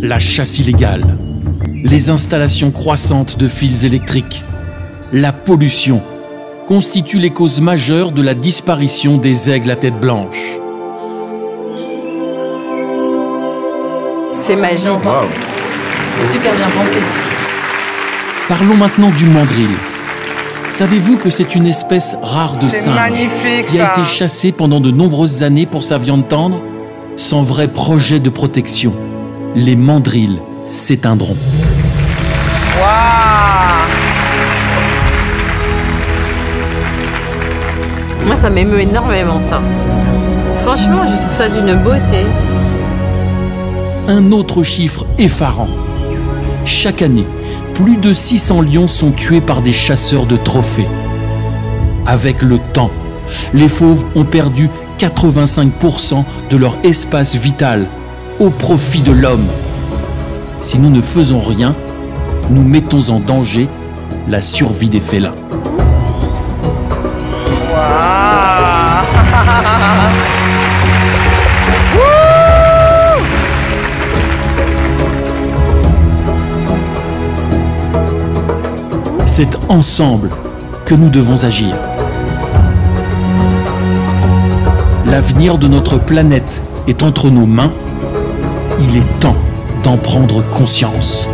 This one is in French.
La chasse illégale, les installations croissantes de fils électriques, la pollution constituent les causes majeures de la disparition des aigles à tête blanche. C'est magique. C'est super bien pensé. Parlons maintenant du mandrill. Savez-vous que c'est une espèce rare de singe qui a ça. été chassée pendant de nombreuses années pour sa viande tendre? Sans vrai projet de protection, les mandrills s'éteindront. Waouh Moi, ça m'émeut énormément, ça. Franchement, je trouve ça d'une beauté. Un autre chiffre effarant. Chaque année, plus de 600 lions sont tués par des chasseurs de trophées. Avec le temps, les fauves ont perdu 85% de leur espace vital au profit de l'homme. Si nous ne faisons rien, nous mettons en danger la survie des félins. C'est ensemble que nous devons agir. L'avenir de notre planète est entre nos mains. Il est temps d'en prendre conscience.